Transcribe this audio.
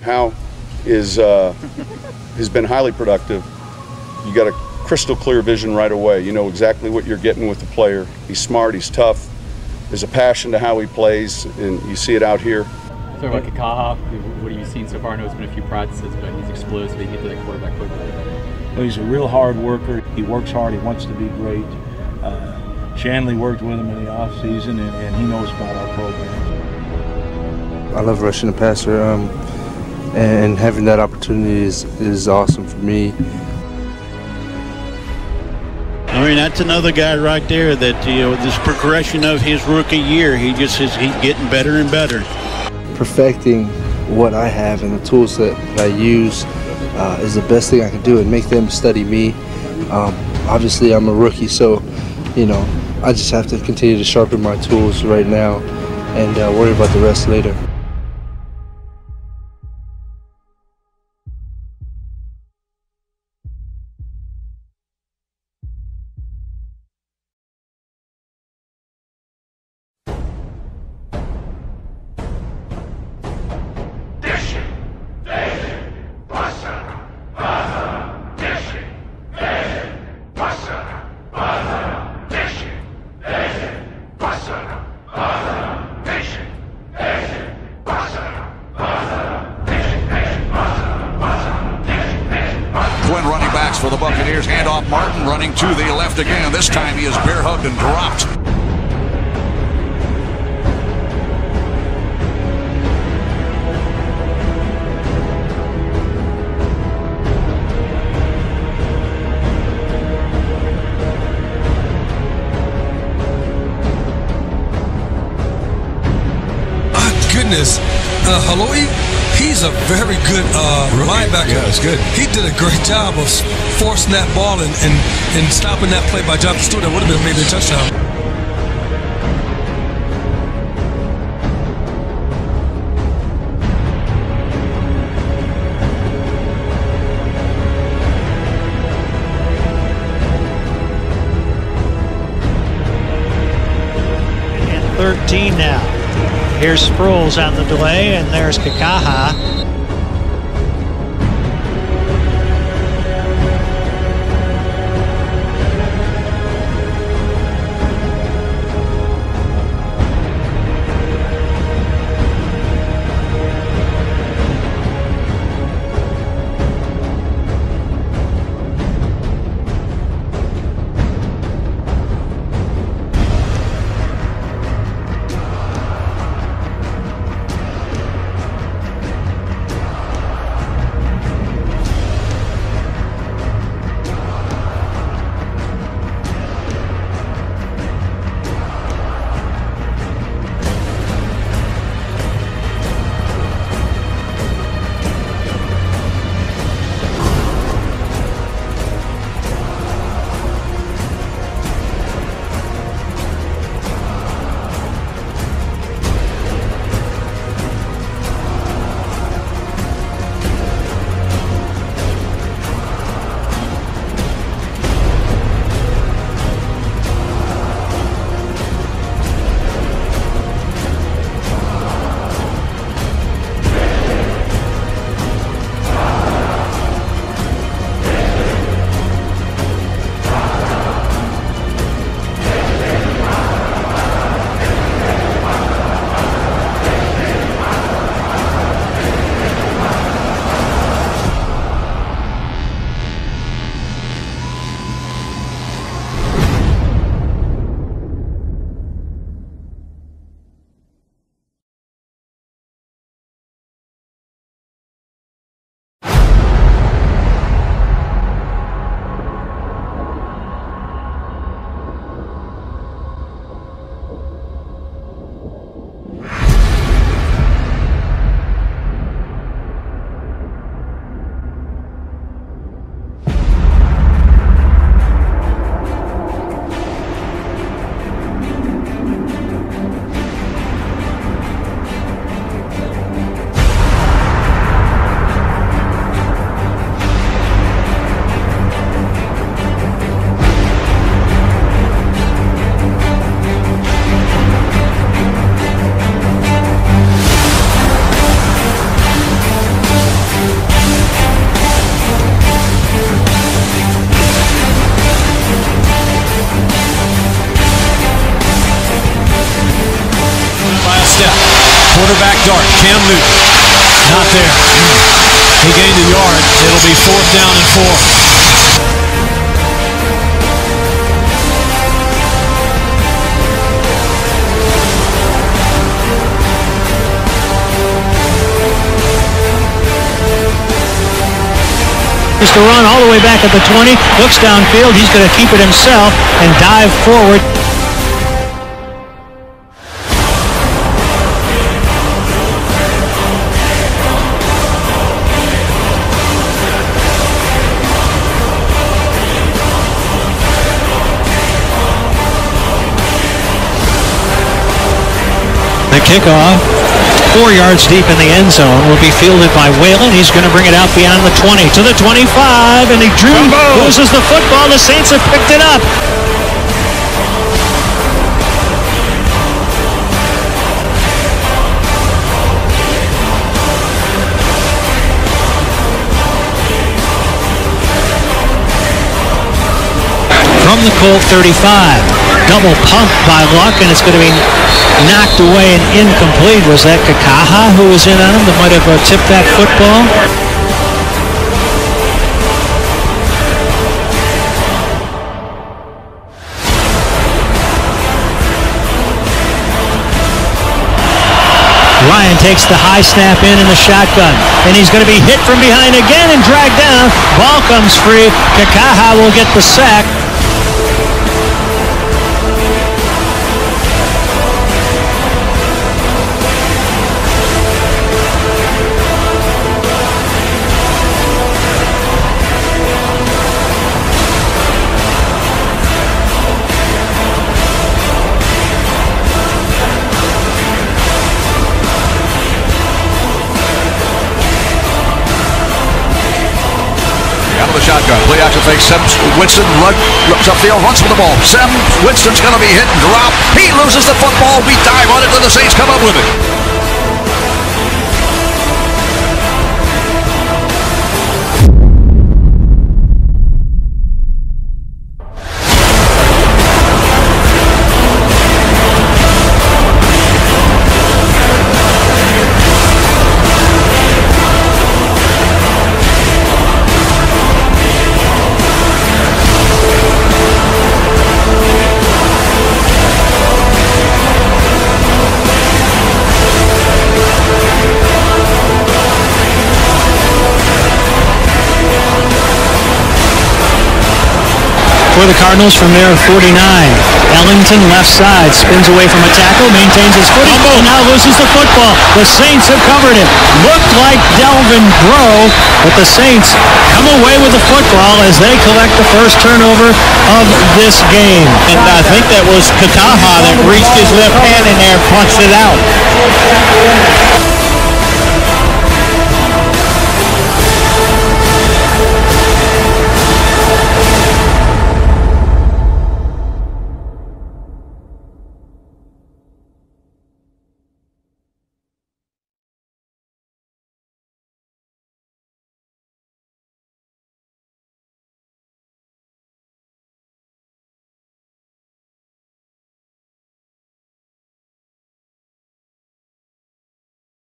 Hal is uh, has been highly productive. You got a crystal clear vision right away. You know exactly what you're getting with the player. He's smart. He's tough. There's a passion to how he plays, and you see it out here. Talk about Kikaha. What have you seen so far? I know it's been a few practices, but he's explosive. He can get to that quarterback quickly. Well, he's a real hard worker. He works hard. He wants to be great. Uh, Shanley worked with him in the off season, and, and he knows about our program. I love rushing the passer. Um, and having that opportunity is, is awesome for me. I mean, that's another guy right there that, you know, this progression of his rookie year, he just is he's getting better and better. Perfecting what I have and the tools that I use uh, is the best thing I can do and make them study me. Um, obviously, I'm a rookie, so, you know, I just have to continue to sharpen my tools right now and uh, worry about the rest later. Martin running to the left again. This time he is bear hugged and dropped. My goodness, uh, Hau'oli, he's a very good uh, linebacker. Yeah, it's good. He did a great job of forcing that ball and, and, and stopping that play by Jonathan Stewart. That would have been maybe a touchdown. And 13 now. Here's Sproles on the delay, and there's Kikaha. Newton. Not there. Hmm. He gained a yard. It'll be fourth down and four. Is to run all the way back at the 20, looks downfield, he's going to keep it himself and dive forward. The kickoff, four yards deep in the end zone, will be fielded by Whalen. He's going to bring it out beyond the 20 to the 25, and he drew, loses the football. The Saints have picked it up. From the Colt 35, double pump by Luck, and it's going to be knocked away and incomplete. Was that Kikaha who was in on him that might have uh, tipped that football? Ryan takes the high snap in in the shotgun, and he's going to be hit from behind again and dragged down. Ball comes free. Kikaha will get the sack. Sims. Winston lug, looks upfield, runs for the ball. Sims. Winston's going to be hit and drop. He loses the football. We dive on it, and the Saints come up with it. For the Cardinals from their 49. Ellington left side spins away from a tackle, maintains his footing, and now loses the football. The Saints have covered it. Looked like Delvin Breaux, but the Saints come away with the football as they collect the first turnover of this game. And I think that was Kikaha that reached his left hand in there and punched it out.